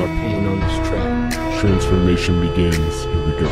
more pain on this track. Transformation begins. Here we go.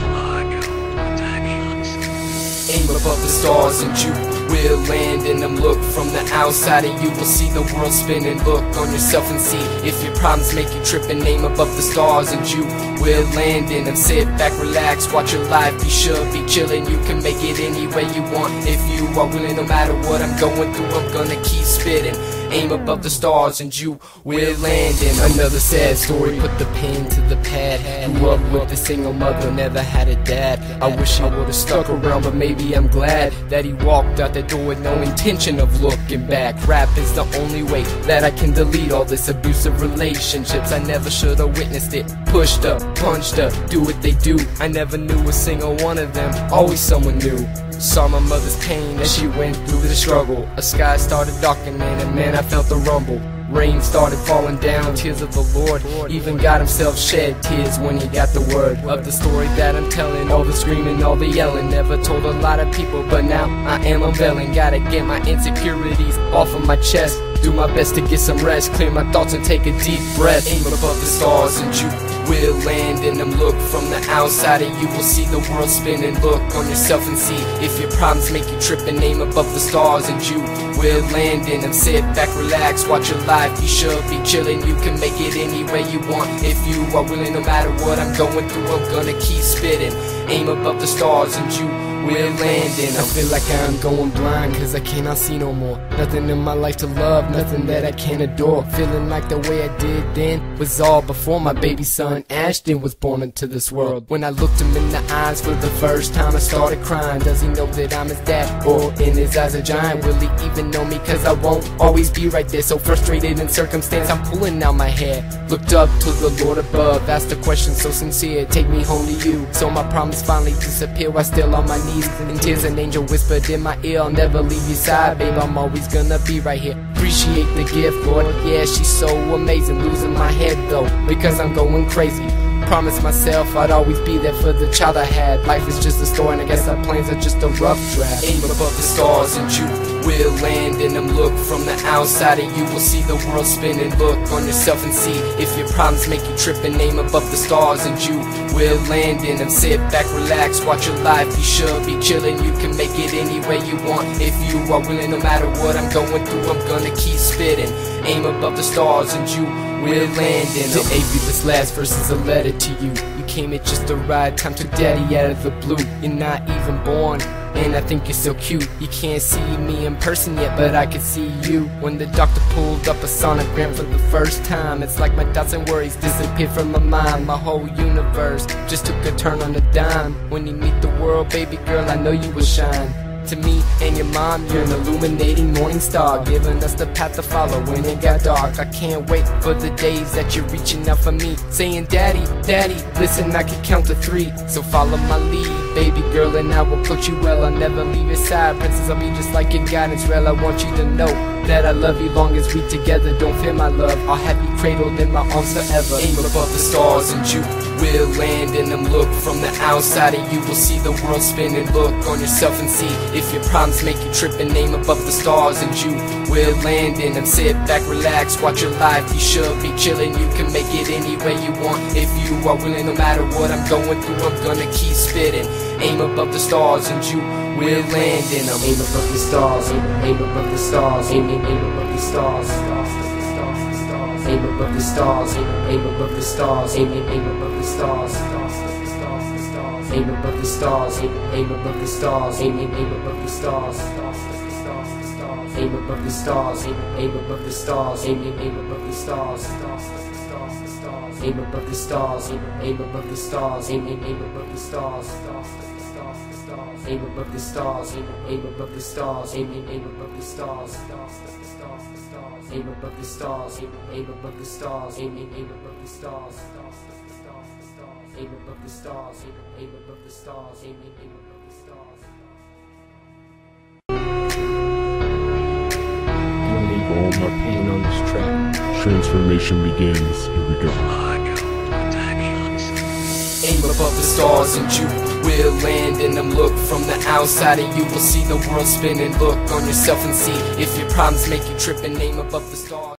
Aim above the stars and you will land in them. Look from the outside and you will see the world spinning. Look on yourself and see if your problems make you trip and aim above the stars and you will land in them. Sit back, relax, watch your life. You should be chilling. You can make it any way you want if you are willing. No matter what I'm going through, I'm gonna keep spitting. Aim above the stars and you will land in another sad story. Put the pen to the pad. Grew up with a single mother, never had a dad. I wish I would've stuck around, but maybe I'm glad that he walked out the door with no intention of looking back. Rap is the only way that I can delete all this abusive relationships. I never should've witnessed it. Pushed up, punched up, do what they do. I never knew a single one of them. Always someone new. Saw my mother's pain as she went through the struggle. A sky started darkening, and man, I felt the rumble. Rain started falling down, tears of the Lord. Even God Himself shed tears when He got the word of the story that I'm telling. All the screaming, all the yelling. Never told a lot of people, but now I am unveiling. Gotta get my insecurities off of my chest. Do my best to get some rest, clear my thoughts and take a deep breath. Aim above the stars and you will land in them. Look from the outside and you will see the world spinning. Look on yourself and see if your problems make you trip and aim above the stars and you will land in them. Sit back, relax, watch your life. You should be chilling. You can make it any way you want if you are willing. No matter what I'm going through, I'm gonna keep spitting. Aim above the stars and you will land in. I feel like I'm going blind cause I cannot see no more. Nothing in my life to love, nothing that I can adore. Feeling like the way I did then was all before my baby son Ashton was born into this world. When I looked him in the eyes for the first time, I started crying. Does he know that I'm his dad? Or in his eyes a giant? Will he even know me? Cause I won't always be right there. So frustrated in circumstance, I'm pulling out my hair. Looked up to the Lord above, asked a question so sincere. Take me home to you. So my promise finally disappeared while still on my knees. In tears, an angel whispered in my ear, I'll never leave your side, babe. I'm always gonna be right here. Appreciate the gift, Lord. Yeah, she's so amazing. Losing my head though, because I'm going crazy. Promised myself I'd always be there for the child I had. Life is just a story, and I guess our plans are just a rough draft. Aim above the stars and you will land in them. Look from the outside and you will see the world spinning. Look on yourself and see if your problems make you trip and aim above the stars and you will land in them. Sit back, relax, watch your life. You should be chilling. You can make it any way you want if you are willing. No matter what I'm going through, I'm gonna keep spitting. Aim above the stars and you will land in them. AB, this last verse is a letter to you. You came at just the right time, took daddy out of the blue. You're not even born. And I think you're so cute. You can't see me in person yet, but I can see you. When the doctor pulled up a sonogram for the first time, it's like my doubts and worries disappeared from my mind. My whole universe just took a turn on a dime. When you meet the world, baby girl, I know you will shine. To me and your mom, you're an illuminating morning star, giving us the path to follow when it got dark. I can't wait for the days that you're reaching out for me, saying, Daddy, Daddy, listen, I can count to three, so follow my lead, baby girl, and I will coach you well. I'll never leave your side, princess. I'll be just like your guidance rail. I want you to know that I love you long as we together. Don't fear my love, I'll have you cradled in my arms forever. Aim above the stars and you will land in them. Look from the outside and you will see the world spinning. Look on yourself and see if your problems make you trip and aim above the stars and you will land in them. Sit back, relax, watch your life. You should be chilling. You can make it any way you want if you are willing. No matter what I'm going through, I'm gonna keep spitting. Aim above the stars and you will land in them. Aim above the stars, aim, aim above the stars, aim, aim, aim above the stars. Aim above the stars, aim, aim above the stars, aim, aim, aim above the stars. Aim above the stars, aim, aim above the stars, aim, above the stars. Aim above the stars, aim, aim above the stars, aim, above the stars. Aim above the stars, aim, above the stars, aim, aim, aim above the stars. Aim above the stars, aim, aim above the stars, aim, aim, aim above the stars. Aim above the stars, aim, aim above the stars, aim, aim, aim above the stars. Aim above the stars, aim, aim above the stars, aim, aim, aim above the stars. All my pain on this track. Transformation begins. Here we go. Aim above the stars and you will land in them. Look from the outside and you will see the world spinning. Look on yourself and see if your problems make you trip and aim above the stars.